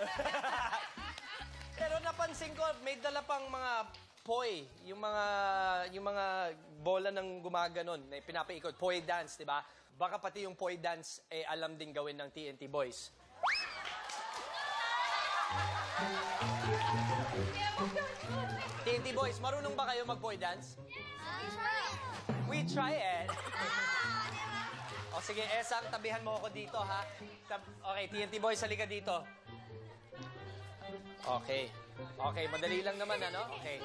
Pero napansin ko, may dala pang mga poi, yung mga yung mga bola ng gumaganon na pinapaikot, poi dance, di ba? Baka pati yung poi dance eh alam din gawin ng TNT Boys. TNT Boys, marunong ba kayo mag-poi dance? We try it. O sige, Esang, tabihan mo ako dito, ha? Tab- okay, TNT Boys, halika dito. Okay. Okay, madali lang naman, ano? Okay.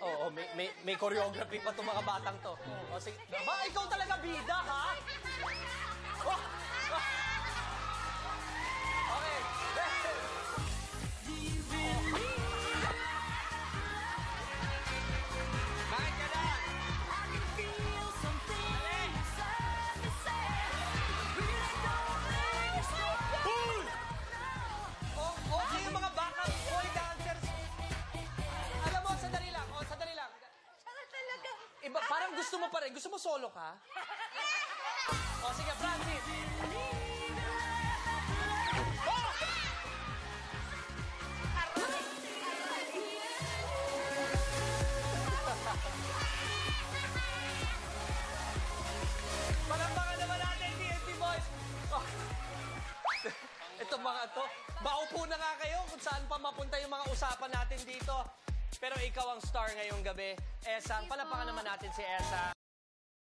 Oo, may, may, may choreography pa itong mga batang to. O sige. Ba, ikaw talaga bida, ha? Gusto mo pa rin. Gusto mo solo ka? Oh, sige, Francis. Oh! Palakpakan naman natin, TNT Boys. Oh. Ito mga to, maupo na nga kayo kung saan pa mapunta yung mga usapan natin dito. Pero ikaw ang star ngayong gabi. Esang, palapakan naman natin si Esang.